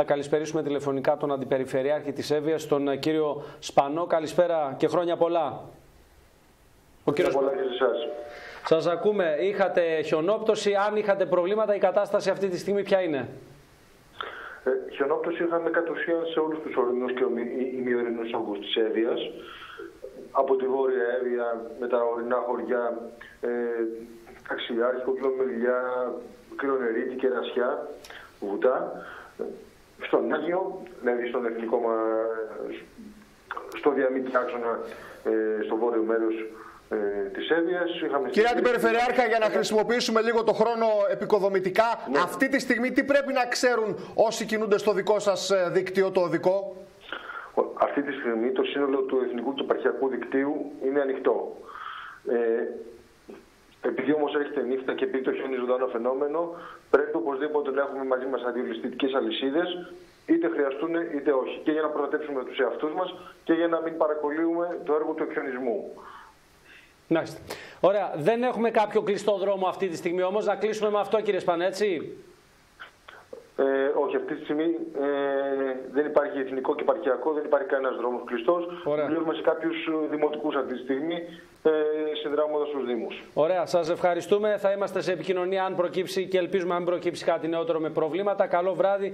Θα καλησπερίσουμε τηλεφωνικά τον Αντιπεριφερειάρχη της Εύβοιας, τον ε, κύριο Σπανό. Καλησπέρα και χρόνια πολλά. Ο κύριος... Πολλά σας. ακούμε. Είχατε χιονόπτωση. Αν είχατε προβλήματα, η κατάσταση αυτή τη στιγμή ποια είναι; Ε, χιονόπτωση είχαμε κατ' ουσίαν σε όλους τους ορεινούς και ημιορεινούς όγκους της Εύβοιας. Από τη Βόρεια Εύβοια με τα ορεινά χωριά, ε, Αξιάρχη, Κλωμελιά, Κρυονερίτη και Ρασιά, Βουτά. Στον Άγιο, δηλαδή στον εθνικό μα, στο διαμήτη άξονα, ε, στο βόρειο μέρος ε, της Εύβοιας. Κύριε Αντιπεριφερειάρχα, για να χρησιμοποιήσουμε λίγο το χρόνο επικοδομητικά, ναι. αυτή τη στιγμή τι πρέπει να ξέρουν όσοι κινούνται στο δικό σας ε, δίκτυο, το οδικό; Αυτή τη στιγμή το σύνολο του εθνικού και επαρχιακού δικτύου είναι ανοιχτό. Ε, επειδή όμω έρχεται νύχτα και επειδή το χιόνι ζωντανό φαινόμενο, πρέπει οπωσδήποτε να έχουμε μαζί μας αντιολιστικέ αλυσίδες, είτε χρειαστούν είτε όχι. Και για να προστατεύσουμε τους εαυτούς μας και για να μην παρακολύουμε το έργο του εκχιονισμού. Μάλιστα. Ωραία. Δεν έχουμε κάποιο κλειστό δρόμο αυτή τη στιγμή όμως. Να κλείσουμε με αυτό, κύριε Σπανέτσι. Ε, όχι, αυτή τη στιγμή ε, δεν υπάρχει εθνικό και επαρχιακό, δεν υπάρχει κανένας δρόμος κλειστός. Βλέπουμε σε κάποιους δημοτικούς αυτή τη στιγμή ε, συνδράμοντα στους Δήμους. Ωραία, σας ευχαριστούμε. Θα είμαστε σε επικοινωνία αν προκύψει και ελπίζουμε αν προκύψει κάτι νεότερο με προβλήματα. Καλό βράδυ.